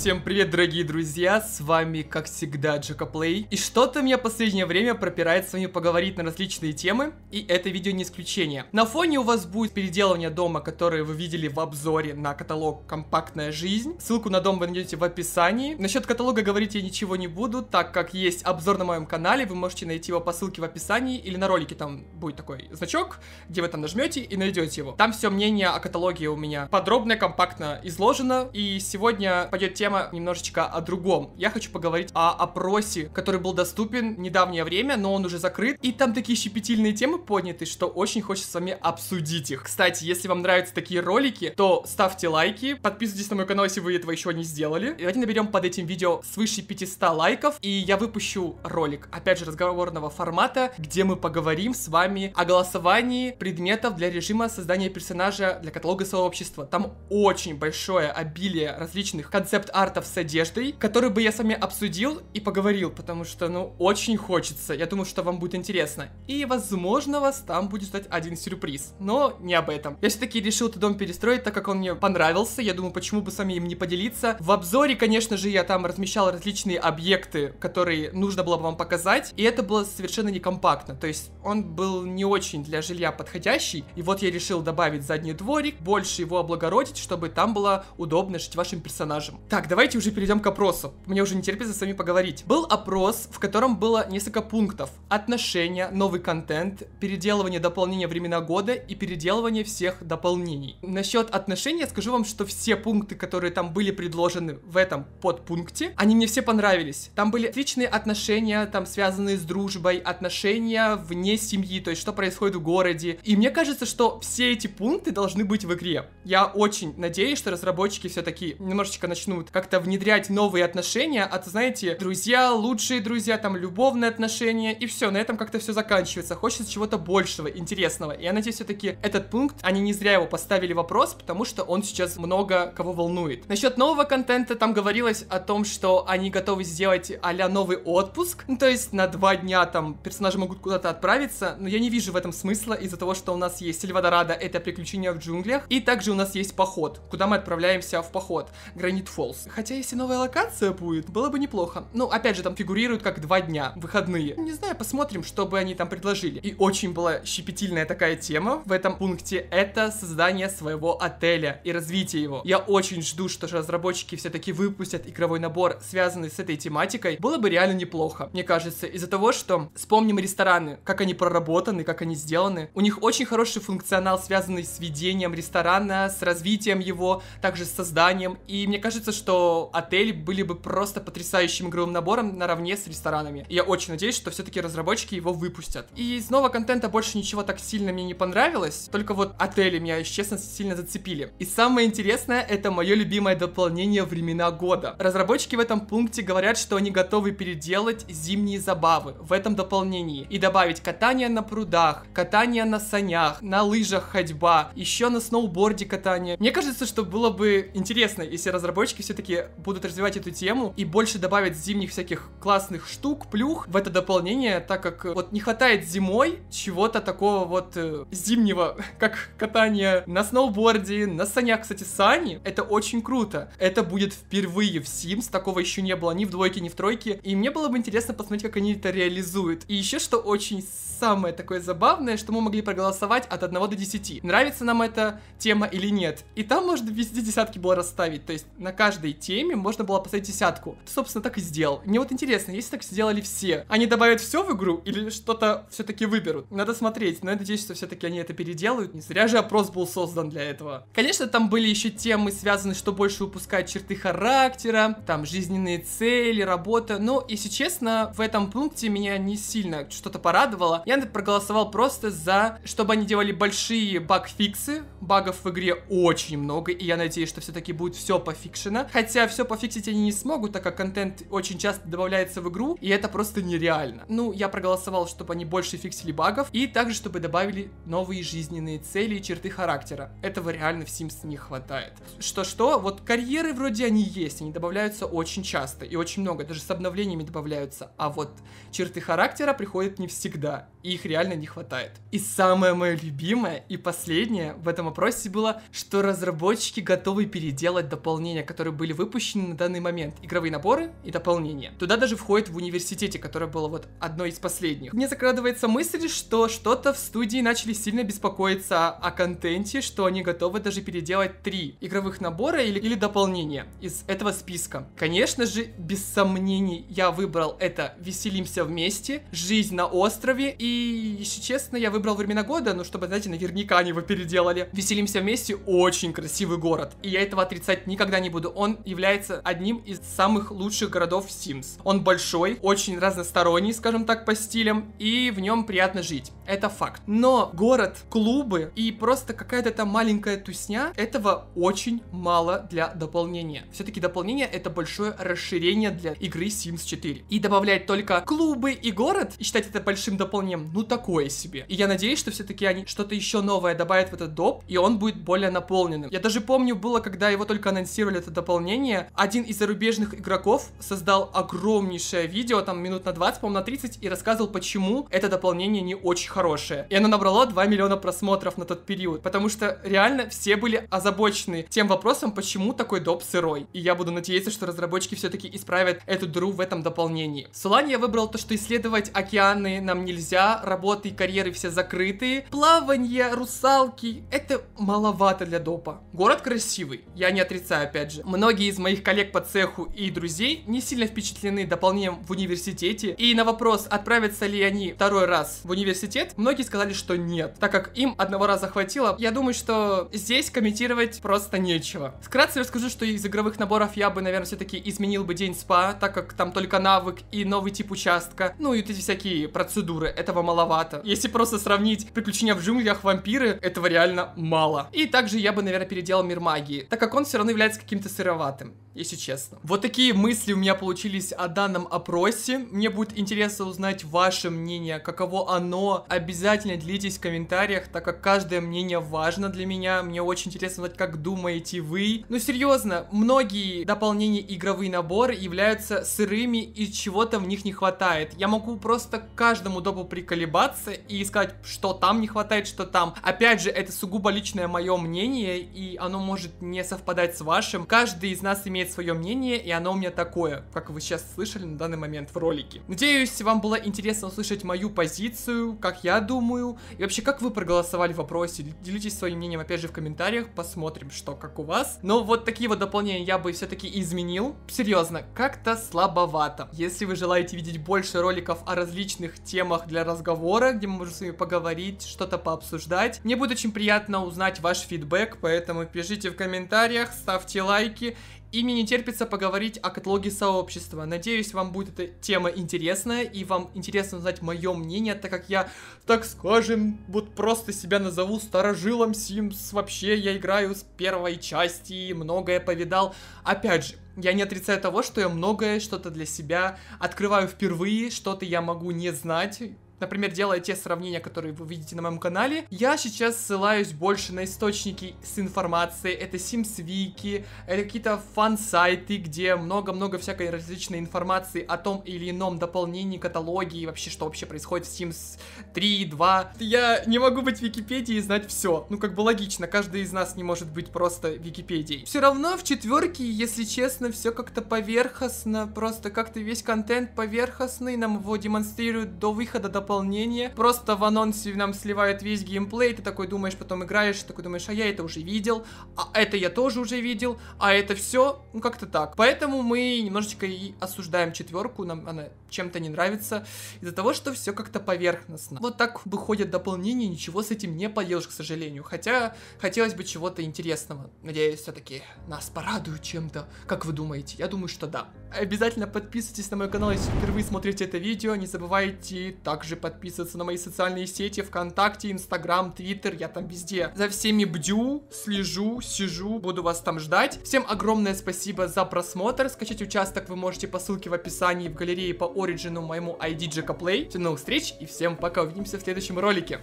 Всем привет, дорогие друзья, с вами, как всегда, Джека Плей. И что-то меня последнее время пропирает с вами поговорить на различные темы, и это видео не исключение. На фоне у вас будет переделывание дома, которое вы видели в обзоре на каталог «Компактная жизнь». Ссылку на дом вы найдете в описании. Насчет каталога говорить я ничего не буду, так как есть обзор на моем канале, вы можете найти его по ссылке в описании, или на ролике там будет такой значок, где вы там нажмете и найдете его. Там все мнение о каталоге у меня подробно, компактно изложено, и сегодня пойдет тема тема немножечко о другом. Я хочу поговорить о опросе, который был доступен недавнее время, но он уже закрыт. И там такие щепетильные темы подняты, что очень хочется с вами обсудить их. Кстати, если вам нравятся такие ролики, то ставьте лайки, подписывайтесь на мой канал, если вы этого еще не сделали. Давайте наберем под этим видео свыше 500 лайков, и я выпущу ролик, опять же, разговорного формата, где мы поговорим с вами о голосовании предметов для режима создания персонажа для каталога сообщества. Там очень большое обилие различных концепт артов с одеждой, который бы я с вами обсудил и поговорил, потому что, ну, очень хочется. Я думаю, что вам будет интересно. И, возможно, вас там будет ждать один сюрприз. Но не об этом. Я все-таки решил этот дом перестроить, так как он мне понравился. Я думаю, почему бы с вами им не поделиться. В обзоре, конечно же, я там размещал различные объекты, которые нужно было бы вам показать. И это было совершенно некомпактно. То есть он был не очень для жилья подходящий. И вот я решил добавить задний дворик, больше его облагородить, чтобы там было удобно жить вашим персонажем. Так, давайте уже перейдем к опросу. Мне уже не терпится с вами поговорить. Был опрос, в котором было несколько пунктов. Отношения, новый контент, переделывание дополнения времена года и переделывание всех дополнений. Насчет отношений скажу вам, что все пункты, которые там были предложены в этом подпункте, они мне все понравились. Там были отличные отношения, там связанные с дружбой, отношения вне семьи, то есть что происходит в городе. И мне кажется, что все эти пункты должны быть в игре. Я очень надеюсь, что разработчики все-таки немножечко начнут как-то внедрять новые отношения, а то, знаете, друзья, лучшие друзья, там, любовные отношения, и все, на этом как-то все заканчивается. Хочется чего-то большего, интересного. И я надеюсь, все-таки этот пункт, они не зря его поставили вопрос, потому что он сейчас много кого волнует. Насчет нового контента там говорилось о том, что они готовы сделать а новый отпуск, ну, то есть на два дня там персонажи могут куда-то отправиться, но я не вижу в этом смысла из-за того, что у нас есть Сильвадорадо, это приключения в джунглях, и также у нас есть поход, куда мы отправляемся в поход, Гранит Фоллс. Хотя, если новая локация будет, было бы неплохо. Ну, опять же, там фигурируют как два дня, выходные. Не знаю, посмотрим, что бы они там предложили. И очень была щепетильная такая тема в этом пункте. Это создание своего отеля и развитие его. Я очень жду, что же разработчики все-таки выпустят игровой набор, связанный с этой тематикой. Было бы реально неплохо, мне кажется, из-за того, что вспомним рестораны, как они проработаны, как они сделаны. У них очень хороший функционал, связанный с ведением ресторана, с развитием его, также с созданием. И мне кажется, что отели были бы просто потрясающим игровым набором наравне с ресторанами. Я очень надеюсь, что все-таки разработчики его выпустят. И нового контента больше ничего так сильно мне не понравилось, только вот отели меня, честно, сильно зацепили. И самое интересное, это мое любимое дополнение времена года. Разработчики в этом пункте говорят, что они готовы переделать зимние забавы в этом дополнении и добавить катание на прудах, катание на санях, на лыжах ходьба, еще на сноуборде катание. Мне кажется, что было бы интересно, если разработчики все-таки все-таки будут развивать эту тему и больше добавить зимних всяких классных штук, плюх в это дополнение, так как э, вот не хватает зимой чего-то такого вот э, зимнего, как катание на сноуборде, на санях, кстати, сани, это очень круто. Это будет впервые в Sims, такого еще не было ни в двойке, ни в тройке, и мне было бы интересно посмотреть, как они это реализуют. И еще что очень самое такое забавное, что мы могли проголосовать от 1 до 10. Нравится нам эта тема или нет. И там можно везде десятки было расставить, то есть на каждой теме можно было поставить десятку. Ты, собственно, так и сделал. Мне вот интересно, если так сделали все, они добавят все в игру или что-то все-таки выберут? Надо смотреть, но я надеюсь, что все-таки они это переделают. Не зря же опрос был создан для этого. Конечно, там были еще темы, связанные, что больше выпускать черты характера, там жизненные цели, работа. Но, если честно, в этом пункте меня не сильно что-то порадовало. Я проголосовал просто за, чтобы они делали большие баг-фиксы. Багов в игре очень много, и я надеюсь, что все-таки будет все пофикшено. Хотя все пофиксить они не смогут, так как контент очень часто добавляется в игру, и это просто нереально. Ну, я проголосовал, чтобы они больше фиксили багов, и также, чтобы добавили новые жизненные цели и черты характера. Этого реально в Sims не хватает. Что-что, вот карьеры вроде они есть, они добавляются очень часто и очень много, даже с обновлениями добавляются, а вот черты характера приходят не всегда. Их реально не хватает. И самое мое любимое и последнее в этом опросе было, что разработчики готовы переделать дополнения, которые были выпущены на данный момент. Игровые наборы и дополнения. Туда даже входит в университете, которое было вот одной из последних. Мне закрадывается мысль, что что-то в студии начали сильно беспокоиться о контенте, что они готовы даже переделать три игровых набора или, или дополнения из этого списка. Конечно же, без сомнений, я выбрал это «Веселимся вместе», «Жизнь на острове» и, если честно, я выбрал времена года, ну, чтобы, знаете, наверняка они его переделали. «Веселимся вместе» очень красивый город, и я этого отрицать никогда не буду. Он является одним из самых лучших городов в Sims. Он большой, очень разносторонний, скажем так, по стилям, и в нем приятно жить. Это факт. Но город, клубы и просто какая-то там маленькая тусня, этого очень мало для дополнения. Все-таки дополнение это большое расширение для игры Sims 4. И добавлять только клубы и город, и считать это большим дополнением, ну такое себе. И я надеюсь, что все-таки они что-то еще новое добавят в этот доп, и он будет более наполненным. Я даже помню, было, когда его только анонсировали это дополнение, один из зарубежных игроков создал огромнейшее видео, там минут на 20, по-моему, на 30, и рассказывал, почему это дополнение не очень хорошее. И оно набрало 2 миллиона просмотров на тот период, потому что реально все были озабочены тем вопросом, почему такой доп сырой. И я буду надеяться, что разработчики все-таки исправят эту дыру в этом дополнении. В Солане я выбрал то, что исследовать океаны нам нельзя, работы и карьеры все закрытые, плавание, русалки, это маловато для допа. Город красивый, я не отрицаю опять же. Многие из моих коллег по цеху и друзей не сильно впечатлены дополнением в университете, и на вопрос, отправятся ли они второй раз в университет, многие сказали, что нет, так как им одного раза хватило. Я думаю, что здесь комментировать просто нечего. Вкратце расскажу, что из игровых наборов я бы, наверное, все-таки изменил бы день спа, так как там только навык и новый тип участка. Ну и вот эти всякие процедуры, этого маловато. Если просто сравнить приключения в джунглях, вампиры, этого реально мало. И также я бы, наверное, переделал мир магии, так как он все равно является каким-то сыроватым если честно. Вот такие мысли у меня получились о данном опросе. Мне будет интересно узнать ваше мнение, каково оно. Обязательно делитесь в комментариях, так как каждое мнение важно для меня. Мне очень интересно узнать, как думаете вы. Ну серьезно, многие дополнения игровые наборы являются сырыми и чего-то в них не хватает. Я могу просто каждому допу приколебаться и сказать, что там не хватает, что там. Опять же, это сугубо личное мое мнение, и оно может не совпадать с вашим. Каждый из нас имеет свое мнение, и оно у меня такое, как вы сейчас слышали на данный момент в ролике. Надеюсь, вам было интересно услышать мою позицию, как я думаю, и вообще, как вы проголосовали в вопросе. Делитесь своим мнением, опять же, в комментариях, посмотрим, что как у вас. Но вот такие вот дополнения я бы все-таки изменил. Серьезно, как-то слабовато. Если вы желаете видеть больше роликов о различных темах для разговора, где мы можем с вами поговорить, что-то пообсуждать, мне будет очень приятно узнать ваш фидбэк, поэтому пишите в комментариях, ставьте лайки и мне не терпится поговорить о каталоге сообщества. Надеюсь, вам будет эта тема интересная, и вам интересно узнать мое мнение, так как я, так скажем, вот просто себя назову старожилом Sims. Вообще, я играю с первой части и многое повидал. Опять же, я не отрицаю того, что я многое что-то для себя открываю впервые, что-то я могу не знать, например, делая те сравнения, которые вы видите на моем канале, я сейчас ссылаюсь больше на источники с информацией. Это SimsWiki, это какие-то фан-сайты, где много-много всякой различной информации о том или ином дополнении, каталоге и вообще, что вообще происходит в Sims 3, 2. Я не могу быть в Википедии и знать все. Ну, как бы логично, каждый из нас не может быть просто Википедией. Все равно в четверке, если честно, все как-то поверхностно, просто как-то весь контент поверхностный, нам его демонстрируют до выхода до дополнение. Просто в анонсе нам сливают весь геймплей, ты такой думаешь, потом играешь, такой думаешь, а я это уже видел, а это я тоже уже видел, а это все, ну как-то так. Поэтому мы немножечко и осуждаем четверку, нам она чем-то не нравится, из-за того, что все как-то поверхностно. Вот так выходят дополнения, ничего с этим не поделаешь, к сожалению. Хотя хотелось бы чего-то интересного. Надеюсь, все-таки нас порадуют чем-то. Как вы думаете? Я думаю, что да. Обязательно подписывайтесь на мой канал, если впервые смотрите это видео. Не забывайте также подписываться на мои социальные сети, ВКонтакте, Инстаграм, Твиттер, я там везде. За всеми бдю, слежу, сижу, буду вас там ждать. Всем огромное спасибо за просмотр. Скачать участок вы можете по ссылке в описании в галерее по оригину моему ID Jacka Play. Всем новых встреч и всем пока. Увидимся в следующем ролике.